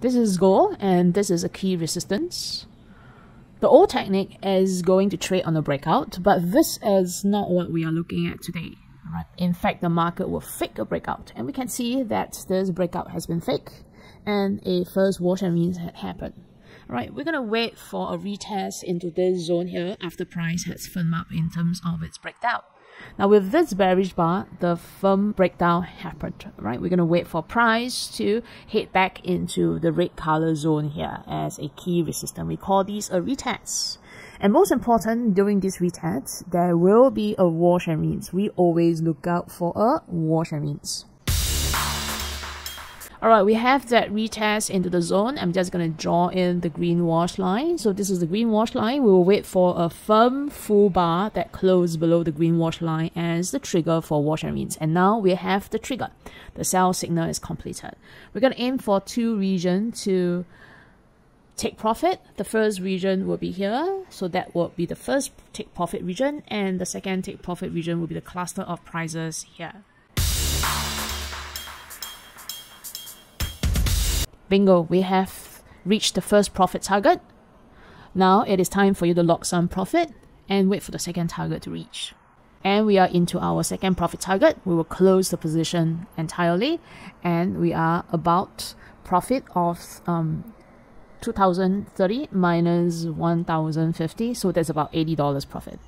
This is gold and this is a key resistance. The old technique is going to trade on a breakout, but this is not what we are looking at today. Right. In fact, the market will fake a breakout, and we can see that this breakout has been fake, and a first wash and rinse had happened. Right, we're gonna wait for a retest into this zone here after price has firmed up in terms of its breakdown. Now with this bearish bar, the firm breakdown happened, right? We're going to wait for price to head back into the red color zone here as a key resistance. We call these a retest. And most important, during this retest, there will be a wash and rinse. We always look out for a wash and rinse. Alright, we have that retest into the zone. I'm just going to draw in the green wash line. So this is the green wash line. We will wait for a firm full bar that closes below the green wash line as the trigger for wash and rinse. And now we have the trigger. The sell signal is completed. We're going to aim for two regions to take profit. The first region will be here. So that will be the first take profit region. And the second take profit region will be the cluster of prices here. Bingo, we have reached the first profit target. Now it is time for you to lock some profit and wait for the second target to reach. And we are into our second profit target. We will close the position entirely and we are about profit of um, 2030 minus 1050 so that's about $80 profit